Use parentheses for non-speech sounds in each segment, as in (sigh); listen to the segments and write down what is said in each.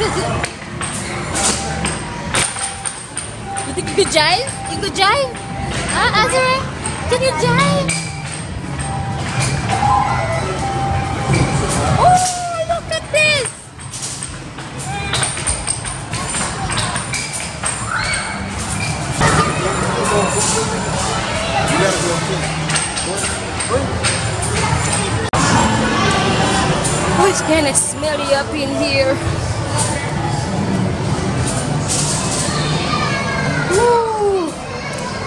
you think you could jive? You could jive? Huh, Azure? Can you jive? Oh, look at this! It's kind of smelly up in here.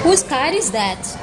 Whose car is that?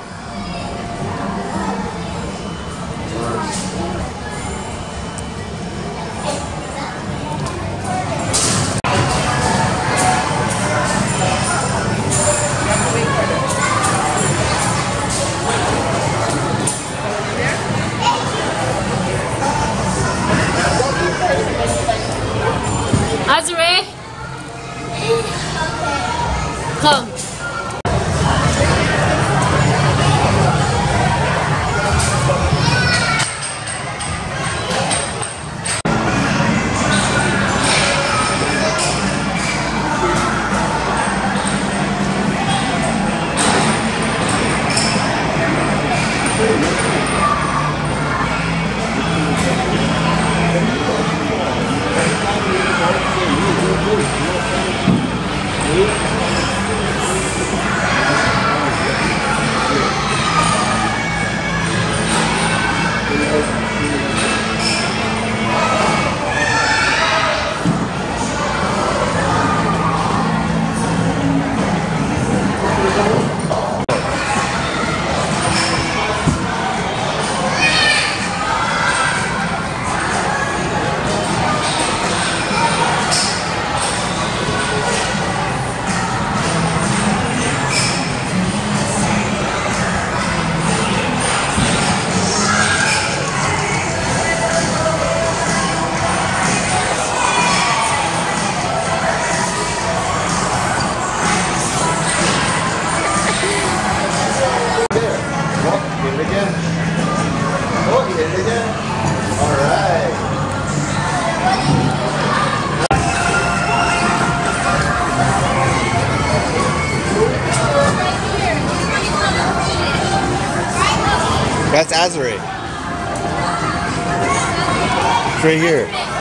It's right here.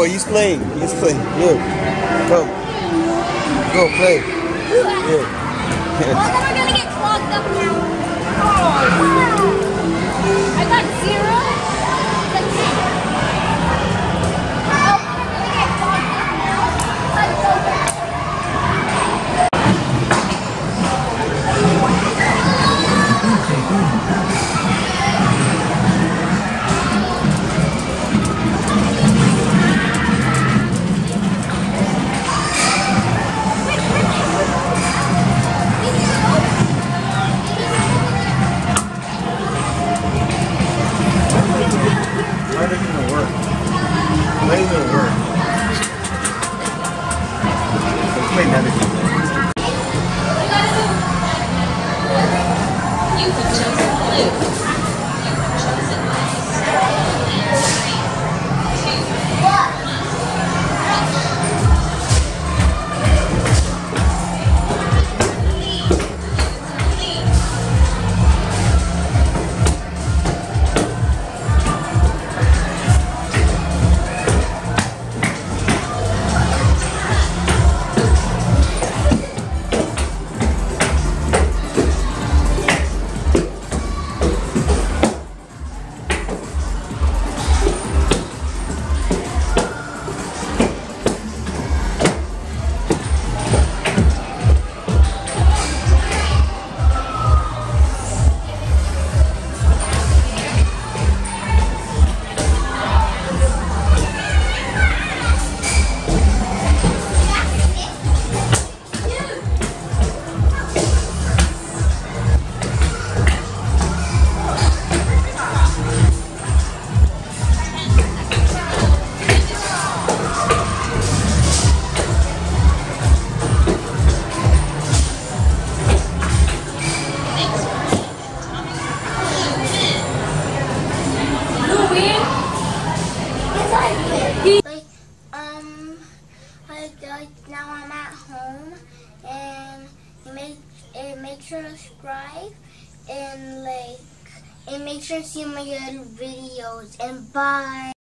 Bro, he's playing. He's playing. Here, come. Go play. Oh, (laughs) then we're gonna get clogged up now. I got zero. And make sure to see my other videos and bye.